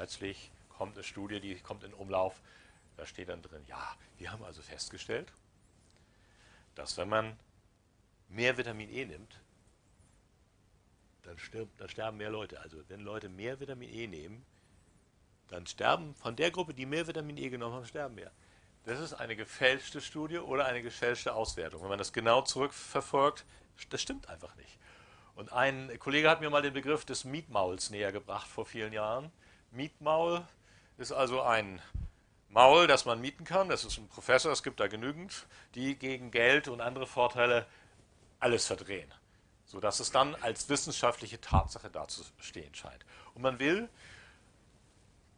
plötzlich kommt eine Studie, die kommt in Umlauf, da steht dann drin, ja, wir haben also festgestellt, dass wenn man mehr Vitamin E nimmt, dann, stirbt, dann sterben mehr Leute. Also wenn Leute mehr Vitamin E nehmen, dann sterben von der Gruppe, die mehr Vitamin E genommen haben, sterben mehr. Das ist eine gefälschte Studie oder eine gefälschte Auswertung. Wenn man das genau zurückverfolgt, das stimmt einfach nicht. Und ein Kollege hat mir mal den Begriff des Mietmauls näher gebracht vor vielen Jahren. Mietmaul ist also ein Maul, das man mieten kann. Das ist ein Professor, es gibt da genügend, die gegen Geld und andere Vorteile alles verdrehen, sodass es dann als wissenschaftliche Tatsache dazustehen scheint. Und man will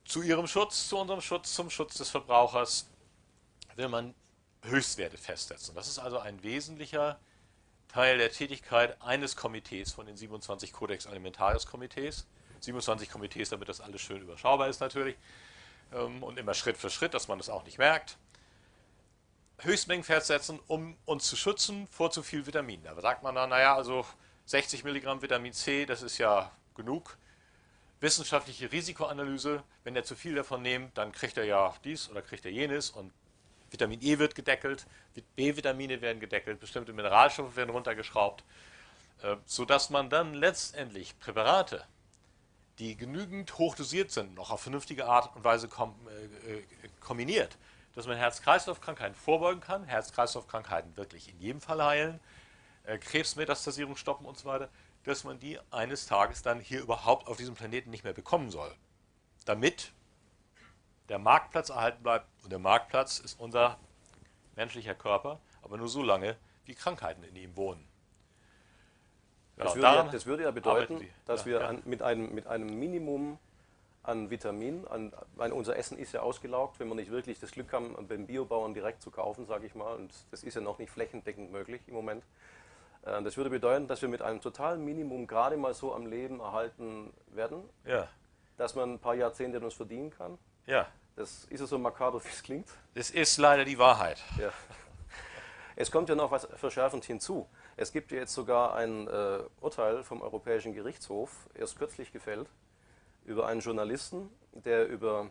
zu ihrem Schutz, zu unserem Schutz, zum Schutz des Verbrauchers, will man Höchstwerte festsetzen. Das ist also ein wesentlicher Teil der Tätigkeit eines Komitees von den 27 Codex Alimentarius Komitees. 27 Komitees, damit das alles schön überschaubar ist natürlich ähm, und immer Schritt für Schritt, dass man das auch nicht merkt. Höchstmengen festsetzen, um uns zu schützen vor zu viel Vitamin. Da sagt man dann, naja, also 60 Milligramm Vitamin C, das ist ja genug. Wissenschaftliche Risikoanalyse, wenn er zu viel davon nimmt, dann kriegt er ja dies oder kriegt er jenes und Vitamin E wird gedeckelt, B-Vitamine werden gedeckelt, bestimmte Mineralstoffe werden runtergeschraubt, äh, sodass man dann letztendlich Präparate, die genügend hochdosiert sind, noch auf vernünftige Art und Weise äh, äh, kombiniert, dass man Herz-Kreislauf-Krankheiten vorbeugen kann, Herz-Kreislauf-Krankheiten wirklich in jedem Fall heilen, Krebsmetastasierung stoppen und so weiter, dass man die eines Tages dann hier überhaupt auf diesem Planeten nicht mehr bekommen soll. Damit der Marktplatz erhalten bleibt. Und der Marktplatz ist unser menschlicher Körper, aber nur so lange, wie Krankheiten in ihm wohnen. Ja, das, würde ja, das, würde ja, bedeuten, dass ja, wir an, mit, einem, mit einem Minimum an Vitamin, an, meine, unser Essen ist ja ausgelaugt, wenn wir nicht wirklich das Glück haben, beim Biobauern direkt zu kaufen, sage ich mal, und das ist ja noch nicht flächendeckend möglich im Moment. Äh, das würde bedeuten, dass wir mit einem totalen Minimum gerade mal so am Leben erhalten werden, dass man ein paar Jahrzehnte uns verdienen kann. Ja. Das ist so makaber, wie es klingt. Das ist leider die Wahrheit. Ja. Es kommt ja noch was verschärfend hinzu. Es gibt ja jetzt sogar ein äh, Urteil vom Europäischen Gerichtshof, erst kürzlich gefällt, über einen Journalisten, der über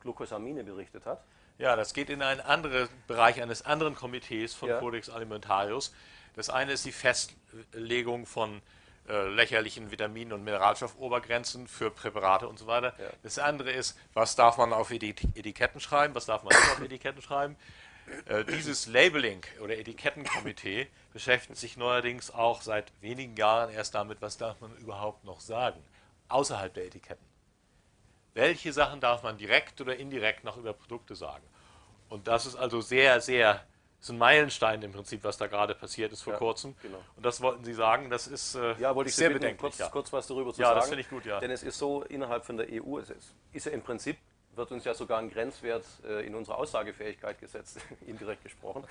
Glucosamine berichtet hat. Ja, das geht in einen anderen Bereich eines anderen Komitees von ja. Codex Alimentarius. Das eine ist die Festlegung von äh, lächerlichen Vitamin- und Mineralstoffobergrenzen für Präparate und so weiter. Ja. Das andere ist, was darf man auf Etiketten schreiben, was darf man nicht auf Etiketten schreiben. Äh, dieses Labeling oder Etikettenkomitee beschäftigt sich neuerdings auch seit wenigen Jahren erst damit, was darf man überhaupt noch sagen, außerhalb der Etiketten. Welche Sachen darf man direkt oder indirekt noch über Produkte sagen? Und das ist also sehr, sehr ist ein Meilenstein im Prinzip, was da gerade passiert ist vor ja, kurzem. Genau. Und das wollten Sie sagen, das ist äh, ja, wollte ich sehr bedenklich. Kurz, ja. kurz was darüber zu ja, sagen. Ja, das finde ich gut, ja. Denn es ist so, innerhalb von der EU, es ist, ist ja im Prinzip, wird uns ja sogar ein Grenzwert äh, in unserer Aussagefähigkeit gesetzt, indirekt gesprochen.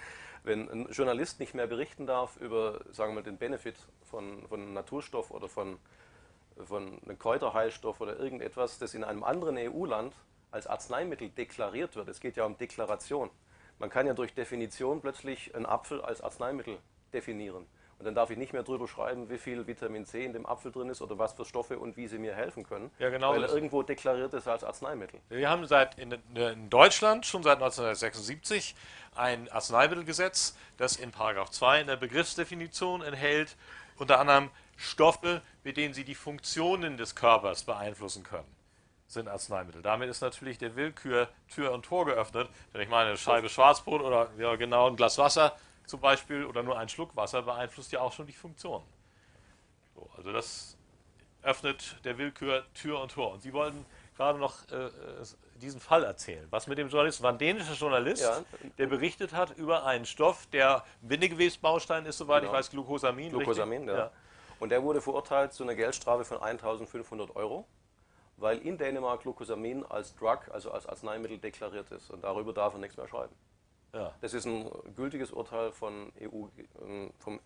Wenn ein Journalist nicht mehr berichten darf über, sagen wir mal, den Benefit von, von Naturstoff oder von, von einem Kräuterheilstoff oder irgendetwas, das in einem anderen EU-Land als Arzneimittel deklariert wird, es geht ja um Deklaration, man kann ja durch Definition plötzlich einen Apfel als Arzneimittel definieren. Und dann darf ich nicht mehr drüber schreiben, wie viel Vitamin C in dem Apfel drin ist oder was für Stoffe und wie sie mir helfen können. Ja, genau. Weil er irgendwo deklariert ist als Arzneimittel. Wir haben seit in, in Deutschland schon seit 1976 ein Arzneimittelgesetz, das in Paragraph 2 in der Begriffsdefinition enthält, unter anderem Stoffe, mit denen sie die Funktionen des Körpers beeinflussen können sind Arzneimittel. Damit ist natürlich der Willkür Tür und Tor geöffnet. Denn ich meine, eine Scheibe Schwarzbrot oder ja, genau ein Glas Wasser zum Beispiel oder nur ein Schluck Wasser beeinflusst ja auch schon die Funktion. So, also das öffnet der Willkür Tür und Tor. Und Sie wollten gerade noch äh, äh diesen Fall erzählen. Was mit dem Journalisten? War ein dänischer Journalist, ja. der berichtet hat über einen Stoff, der Bindegewebsbaustein ist, soweit genau. ich weiß, Glucosamin. Glucosamin, ja. ja. Und der wurde verurteilt zu einer Geldstrafe von 1500 Euro weil in Dänemark Glucosamin als Drug, also als Arzneimittel deklariert ist. Und darüber darf er nichts mehr schreiben. Ja. Das ist ein gültiges Urteil von EU, ähm, vom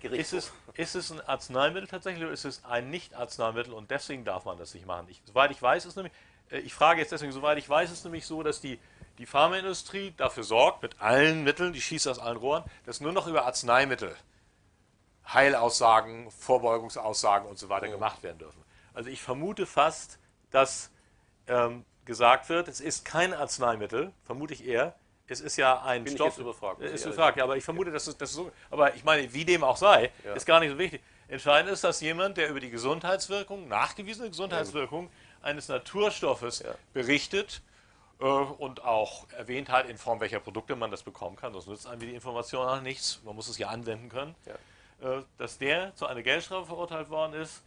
Gericht. Ist es, ist es ein Arzneimittel tatsächlich oder ist es ein Nicht-Arzneimittel und deswegen darf man das nicht machen? Ich, soweit ich weiß, ist nämlich, äh, ich frage jetzt deswegen, soweit ich weiß, ist es nämlich so, dass die, die Pharmaindustrie dafür sorgt, mit allen Mitteln, die schießt aus allen Rohren, dass nur noch über Arzneimittel Heilaussagen, Vorbeugungsaussagen und so weiter gemacht werden dürfen. Also ich vermute fast, dass ähm, gesagt wird, es ist kein Arzneimittel, vermute ich eher. Es ist ja ein Bin ich Stoff. jetzt überfragt, Ist ich überfragt, ja, aber ich vermute, dass es, dass es so. Aber ich meine, wie dem auch sei, Ja. ist gar nicht so wichtig. Entscheidend ist, dass jemand, der über die Gesundheitswirkung, nachgewiesene Gesundheitswirkung eines Naturstoffes Ja. berichtet äh, und auch erwähnt hat, in Form welcher Produkte man das bekommen kann, sonst nützt einem die Information auch nichts. Man muss es ja anwenden können. Äh, dass der zu einer Geldstrafe verurteilt worden ist,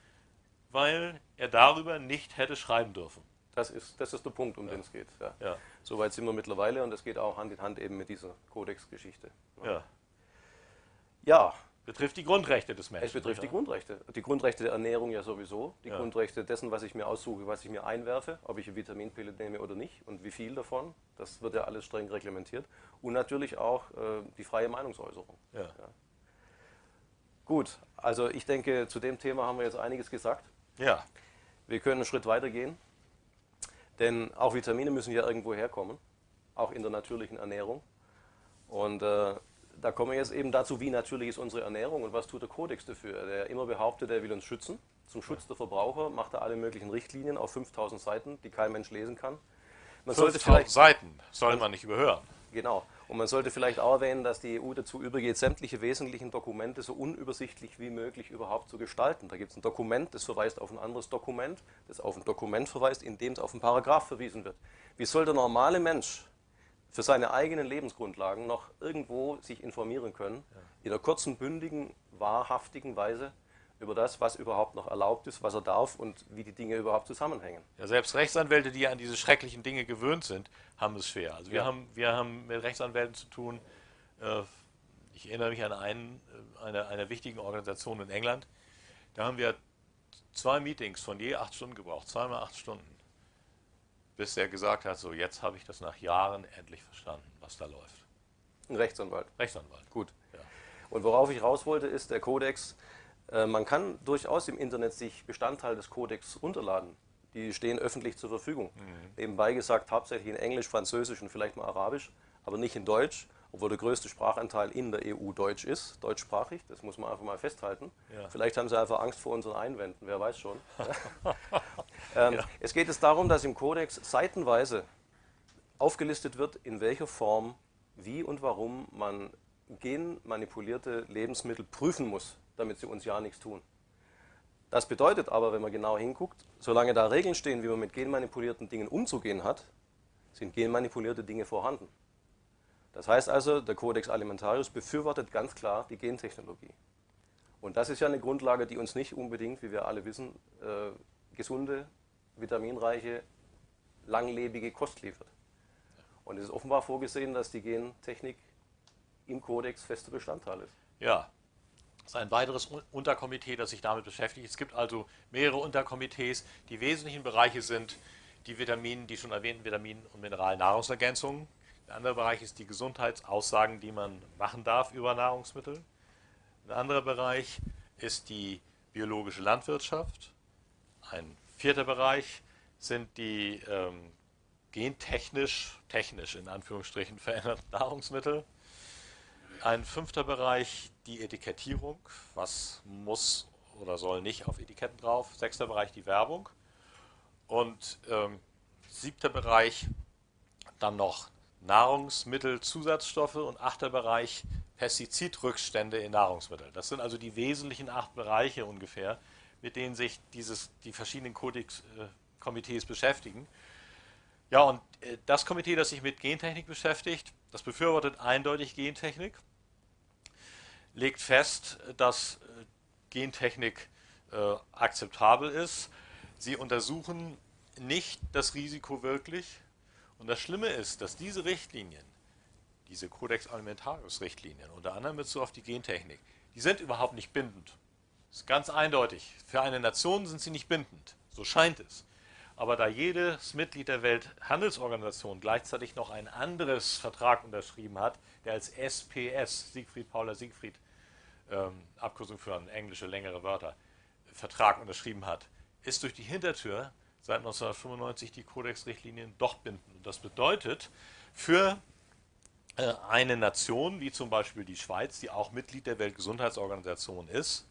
weil er darüber nicht hätte schreiben dürfen. Das ist, das ist der Punkt, um den es geht. Ja. Ja, Soweit sind wir mittlerweile und das geht auch Hand in Hand eben mit dieser Kodex-Geschichte. ja. Ja, Betrifft die Grundrechte des Menschen. es betrifft die nicht wahr? Grundrechte. Die Grundrechte der Ernährung ja sowieso, die Ja. Grundrechte dessen, was ich mir aussuche, was ich mir einwerfe, ob ich eine Vitaminpille nehme oder nicht und wie viel davon. Das wird ja alles streng reglementiert. Und natürlich auch äh, die freie Meinungsäußerung. Ja. Gut, also ich denke, zu dem Thema haben wir jetzt einiges gesagt. Ja, Wir können einen Schritt weiter gehen, denn auch Vitamine müssen ja irgendwo herkommen, auch in der natürlichen Ernährung. Und äh, da kommen wir jetzt eben dazu, wie natürlich ist unsere Ernährung und was tut der Kodex dafür. Der immer behauptet, er will uns schützen. Zum Schutz der Verbraucher macht er alle möglichen Richtlinien auf 5000 Seiten, die kein Mensch lesen kann. Man sollte 5000 vielleicht Seiten soll man nicht überhören. Genau. Und man sollte vielleicht auch erwähnen, dass die EU dazu übergeht, sämtliche wesentlichen Dokumente so unübersichtlich wie möglich überhaupt zu gestalten. Da gibt es ein Dokument, das verweist auf ein anderes Dokument, das auf ein Dokument verweist, in dem es auf einen Paragraph verwiesen wird. Wie soll der normale Mensch für seine eigenen Lebensgrundlagen noch irgendwo sich informieren können, in einer kurzen, bündigen, wahrhaftigen Weise über das, was überhaupt noch erlaubt ist, was er darf und wie die Dinge überhaupt zusammenhängen? Ja, selbst Rechtsanwälte, die an diese schrecklichen Dinge gewöhnt sind, haben es schwer. Also wir, Ja. haben, wir haben mit Rechtsanwälten zu tun. Äh, ich erinnere mich an einen, äh, eine, einer wichtigen Organisation in England. Da haben wir zwei Meetings von je acht Stunden gebraucht, zweimal acht Stunden, bis er gesagt hat, so jetzt habe ich das nach Jahren endlich verstanden, was da läuft. Ein Rechtsanwalt. Rechtsanwalt. Gut. Ja. Und worauf ich raus wollte, ist der Kodex. Äh, man kann durchaus im Internet sich Bestandteile des Kodex runterladen. Die stehen öffentlich zur Verfügung. Nebenbei gesagt, hauptsächlich in Englisch, Französisch und vielleicht mal Arabisch, aber nicht in Deutsch, obwohl der größte Sprachanteil in der EU Deutsch ist, deutschsprachig. Das muss man einfach mal festhalten. Ja. Vielleicht haben sie einfach Angst vor unseren Einwänden, wer weiß schon. ähm, Es geht jetzt darum, dass im Kodex seitenweise aufgelistet wird, in welcher Form, wie und warum man genmanipulierte Lebensmittel prüfen muss, damit sie uns ja nichts tun. Das bedeutet aber, wenn man genau hinguckt, solange da Regeln stehen, wie man mit genmanipulierten Dingen umzugehen hat, sind genmanipulierte Dinge vorhanden. Das heißt also, der Codex Alimentarius befürwortet ganz klar die Gentechnologie. Und das ist ja eine Grundlage, die uns nicht unbedingt, wie wir alle wissen, äh, gesunde, vitaminreiche, langlebige Kost liefert. Und es ist offenbar vorgesehen, dass die Gentechnik im Kodex fester Bestandteil ist. Ja, das ist ein weiteres Un- Unterkomitee, das sich damit beschäftigt. Es gibt also mehrere Unterkomitees. Die wesentlichen Bereiche sind die Vitaminen, die schon erwähnten Vitaminen und Mineralnahrungsergänzungen. Der andere Bereich ist die Gesundheitsaussagen, die man machen darf über Nahrungsmittel. Ein anderer Bereich ist die biologische Landwirtschaft. Ein vierter Bereich sind die ähm, gentechnisch, technisch in Anführungsstrichen veränderten Nahrungsmittel. Ein fünfter Bereich die Etikettierung. Was muss oder soll nicht auf Etiketten drauf? Sechster Bereich die Werbung. Und ähm, siebter Bereich dann noch Nahrungsmittelzusatzstoffe und achter Bereich Pestizidrückstände in Nahrungsmitteln. Das sind also die wesentlichen acht Bereiche ungefähr, mit denen sich dieses, die verschiedenen Kodex-Komitees beschäftigen. Ja, und äh, das Komitee, das sich mit Gentechnik beschäftigt, das befürwortet eindeutig Gentechnik, legt fest, dass äh, Gentechnik äh, akzeptabel ist. Sie untersuchen nicht das Risiko wirklich. Und das Schlimme ist, dass diese Richtlinien, diese Codex Alimentarius Richtlinien, unter anderem Bezug auf die Gentechnik, die sind überhaupt nicht bindend. Das ist ganz eindeutig. Für eine Nation sind sie nicht bindend. So scheint es. Aber da jedes Mitglied der Welthandelsorganisation gleichzeitig noch ein anderes Vertrag unterschrieben hat, der als SPS, Siegfried Paula Siegfried, ähm, Abkürzung für englische längere Wörter, Vertrag unterschrieben hat, ist durch die Hintertür seit 1995 die Kodex-Richtlinien doch bindend. Und das bedeutet für äh, eine Nation wie zum Beispiel die Schweiz, die auch Mitglied der Weltgesundheitsorganisation ist,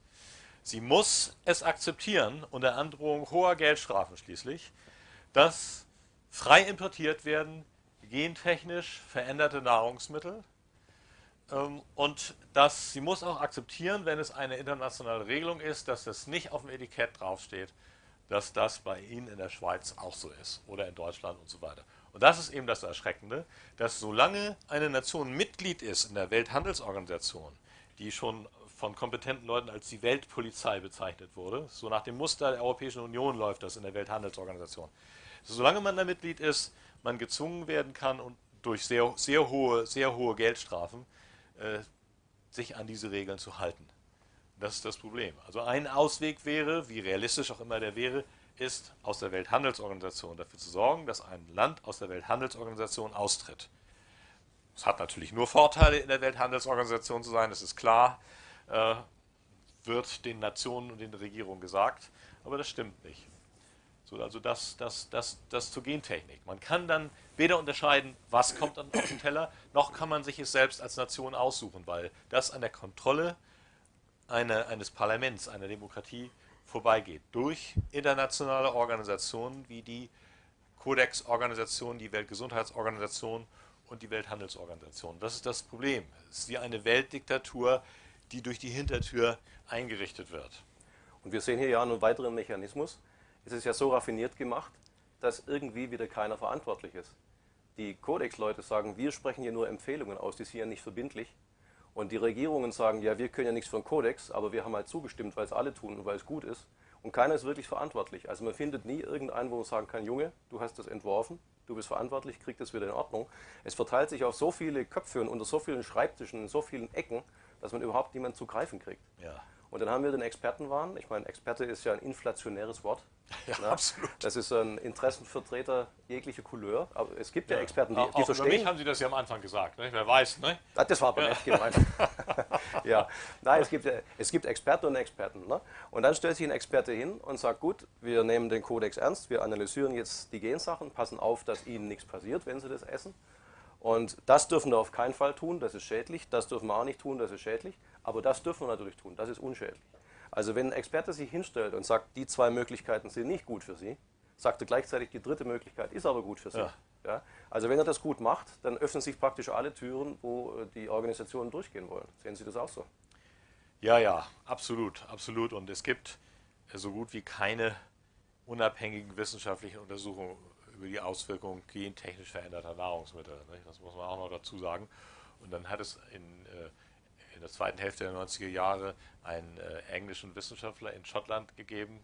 Sie muss es akzeptieren, unter Androhung hoher Geldstrafen schließlich, dass frei importiert werden gentechnisch veränderte Nahrungsmittel ähm, und dass sie muss auch akzeptieren, wenn es eine internationale Regelung ist, dass das nicht auf dem Etikett draufsteht, dass das bei Ihnen in der Schweiz auch so ist oder in Deutschland und so weiter. Und das ist eben das Erschreckende, dass solange eine Nation Mitglied ist in der Welthandelsorganisation, die schon von kompetenten Leuten als die Weltpolizei bezeichnet wurde, so nach dem Muster der Europäischen Union läuft das in der Welthandelsorganisation. Solange man da Mitglied ist, man gezwungen werden kann und durch sehr, sehr, hohe, sehr hohe Geldstrafen äh, sich an diese Regeln zu halten. Das ist das Problem. Also ein Ausweg wäre, wie realistisch auch immer der wäre, ist, aus der Welthandelsorganisation dafür zu sorgen, dass ein Land aus der Welthandelsorganisation austritt. Es hat natürlich nur Vorteile, in der Welthandelsorganisation zu sein, das ist klar, äh, wird den Nationen und den Regierungen gesagt, aber das stimmt nicht. So, also das, das, das, das zur Gentechnik. Man kann dann weder unterscheiden, was kommt auf den Teller, noch kann man sich es selbst als Nation aussuchen, weil das an der Kontrolle eine, eines Parlaments, einer Demokratie vorbeigeht. Durch internationale Organisationen wie die Codex-Organisation, die Weltgesundheitsorganisation und die Welthandelsorganisation. Das ist das Problem. Es ist wie eine Weltdiktatur, die durch die Hintertür eingerichtet wird. Und wir sehen hier ja einen weiteren Mechanismus. Es ist ja so raffiniert gemacht, dass irgendwie wieder keiner verantwortlich ist. Die Codex-Leute sagen, wir sprechen hier nur Empfehlungen aus, die sind ja nicht verbindlich. Und die Regierungen sagen, ja, wir können ja nichts den Kodex, aber wir haben halt zugestimmt, weil es alle tun und weil es gut ist. Und keiner ist wirklich verantwortlich. Also man findet nie irgendeinen, wo man sagen kann, Junge, du hast das entworfen, du bist verantwortlich, krieg das wieder in Ordnung. Es verteilt sich auf so viele Köpfe und unter so vielen Schreibtischen, in so vielen Ecken, dass man überhaupt niemanden zu greifen kriegt. Ja. Und dann haben wir den Expertenwahn. Ich meine, Experte ist ja ein inflationäres Wort. Ja, ne? absolut. Das ist ein Interessenvertreter jeglicher Couleur. Aber es gibt ja, ja Experten, die, die auch verstehen. Über mich haben Sie das ja am Anfang gesagt. Ne? Wer weiß, ne? Das war aber Ja. nett gemeint. ja. Nein, es gibt, es gibt Experten und Experten. Ne? Und dann stellt sich ein Experte hin und sagt, gut, wir nehmen den Kodex ernst, wir analysieren jetzt die Gensachen, passen auf, dass ihnen nichts passiert, wenn sie das essen. Und das dürfen wir auf keinen Fall tun, das ist schädlich. Das dürfen wir auch nicht tun, das ist schädlich. Aber das dürfen wir natürlich tun, das ist unschädlich. Also wenn ein Experte sich hinstellt und sagt, die zwei Möglichkeiten sind nicht gut für Sie, sagt er gleichzeitig, die dritte Möglichkeit ist aber gut für Sie. Ja. Ja. Also wenn er das gut macht, dann öffnen sich praktisch alle Türen, wo äh, die Organisationen durchgehen wollen. Sehen Sie das auch so? Ja, ja, absolut, absolut. Und es gibt so gut wie keine unabhängigen wissenschaftlichen Untersuchungen über die Auswirkungen gentechnisch veränderter Nahrungsmittel. Nicht? Das muss man auch noch dazu sagen. Und dann hat es in, äh, in der zweiten Hälfte der 90er Jahre einen äh, englischen Wissenschaftler in Schottland gegeben,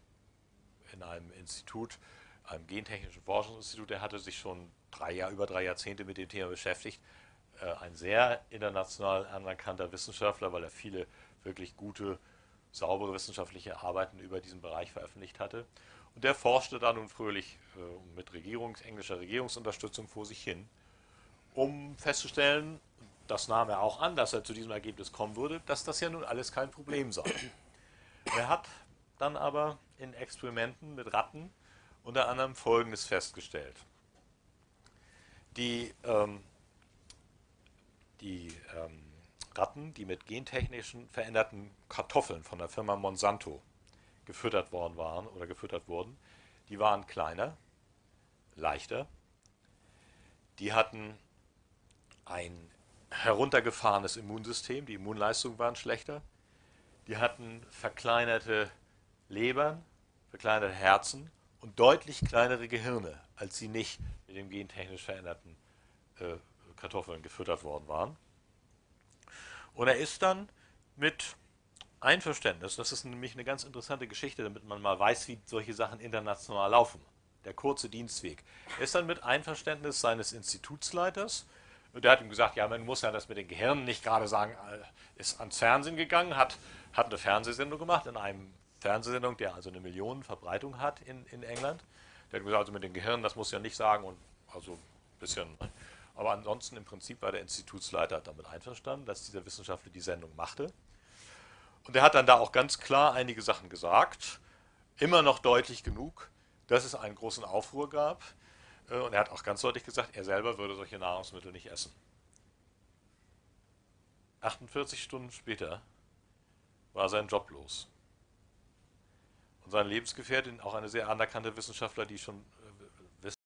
in einem Institut, einem gentechnischen Forschungsinstitut, der hatte sich schon drei Jahr, über drei Jahrzehnte mit dem Thema beschäftigt. Äh, ein sehr international anerkannter Wissenschaftler, weil er viele wirklich gute, saubere wissenschaftliche Arbeiten über diesen Bereich veröffentlicht hatte. Und der forschte da nun fröhlich äh, mit Regierungs-, englischer Regierungsunterstützung vor sich hin, um festzustellen, das nahm er auch an, dass er zu diesem Ergebnis kommen würde, dass das ja nun alles kein Problem sei. Er hat dann aber in Experimenten mit Ratten unter anderem Folgendes festgestellt. Die, ähm, die ähm, Ratten, die mit gentechnischen veränderten Kartoffeln von der Firma Monsanto gefüttert worden waren oder gefüttert wurden, die waren kleiner, leichter, die hatten ein heruntergefahrenes Immunsystem, die Immunleistungen waren schlechter, die hatten verkleinerte Lebern, verkleinerte Herzen und deutlich kleinere Gehirne, als sie nicht mit den gentechnisch veränderten äh, Kartoffeln gefüttert worden waren. Und er ist dann mit Einverständnis, das ist nämlich eine ganz interessante Geschichte, damit man mal weiß, wie solche Sachen international laufen. Der kurze Dienstweg. Er ist dann mit Einverständnis seines Institutsleiters, und der hat ihm gesagt, ja, man muss ja das mit den Gehirnen nicht gerade sagen, äh, ist ans Fernsehen gegangen, hat, hat eine Fernsehsendung gemacht, in einem Fernsehsendung, der also eine Millionenverbreitung hat in, in England. Der hat gesagt, also mit den Gehirnen, das muss ja nicht sagen und also ein bisschen. Aber ansonsten im Prinzip war der Institutsleiter damit einverstanden, dass dieser Wissenschaftler die Sendung machte. Und er hat dann da auch ganz klar einige Sachen gesagt, immer noch deutlich genug, dass es einen großen Aufruhr gab. Äh, Und er hat auch ganz deutlich gesagt, er selber würde solche Nahrungsmittel nicht essen. 48 Stunden später war sein Job los. Und seine Lebensgefährtin, auch eine sehr anerkannte Wissenschaftler, die schon